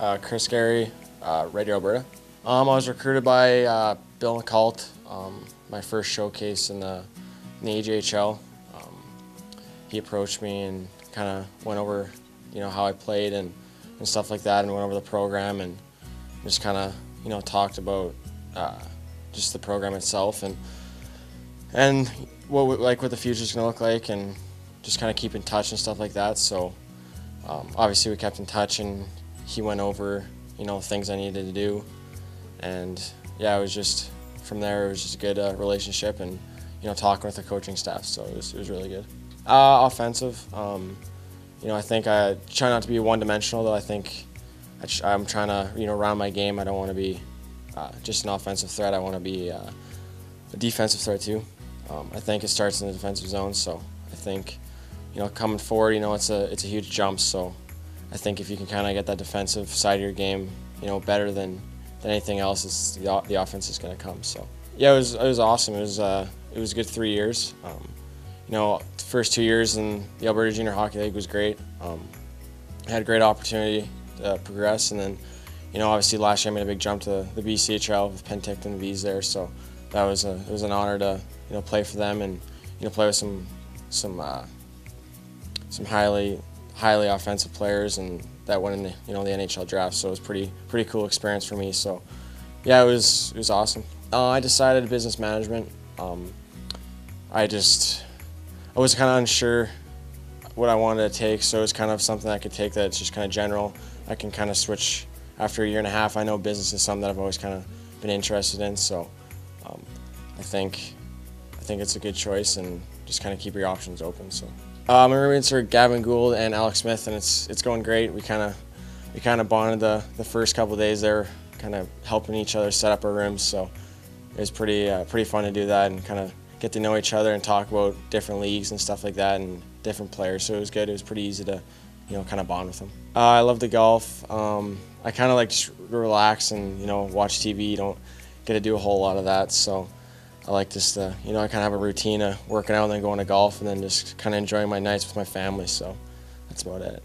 Uh, Chris Gerrie, uh, Red Deer Alberta. Um, I was recruited by uh, Bill Muckalt, um, my first showcase in the, in the AJHL. Um, he approached me and kind of went over, you know, how I played and, and stuff like that, and went over the program and just kind of, you know, talked about uh, just the program itself and and what like what the future is going to look like and just kind of keep in touch and stuff like that. So um, obviously we kept in touch and he went over you know things I needed to do and yeah it was just from there it was just a good uh, relationship and you know talking with the coaching staff so it was, it was really good. Uh, offensive, um, you know I think I try not to be one dimensional though I think I am trying to you know round my game. I don't want to be uh, just an offensive threat. I want to be uh, a defensive threat too. Um, I think it starts in the defensive zone, so I think you know coming forward, you know it's a it's a huge jump. So I think if you can kind of get that defensive side of your game, you know better than than anything else, is the, the offense is going to come. So yeah, it was it was awesome. It was uh, it was a good three years. Um, you know, the first two years in the Alberta Junior Hockey League was great. Um, I had a great opportunity to progress, and then you know obviously last year I made a big jump to the BCHL with Penticton and there. So that was a it was an honor to you know play for them and you know play with some some uh, some highly highly offensive players and that went in the you know the NHL draft. So it was pretty pretty cool experience for me. So yeah, it was it was awesome. Uh, I decided business management. Um, I just I was kind of unsure what I wanted to take, so it was kind of something I could take that's just kind of general. I can kind of switch after a year and a half. I know business is something that I've always kind of been interested in, so um, I think I think it's a good choice and just kind of keep your options open. So uh, my roommates are Gavin Gould and Alex Smith, and it's it's going great. We kind of we kind of bonded the the first couple days there, kind of helping each other set up our rooms. So it was pretty uh, pretty fun to do that and kind of get to know each other and talk about different leagues and stuff like that and different players. So it was good. It was pretty easy to you know kind of bond with them. Uh, I love the golf. Um, I kind of like just relax and you know watch TV. You don't get to do a whole lot of that, so. I like just to, you know, I kind of have a routine of working out and then going to golf and then just kind of enjoying my nights with my family. So that's about it.